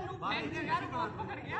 ਤੁਹਾਨੂੰ ਫੈਂਕ ਯਾਰ ਕੌਣ ਪਕੜ ਗਿਆ।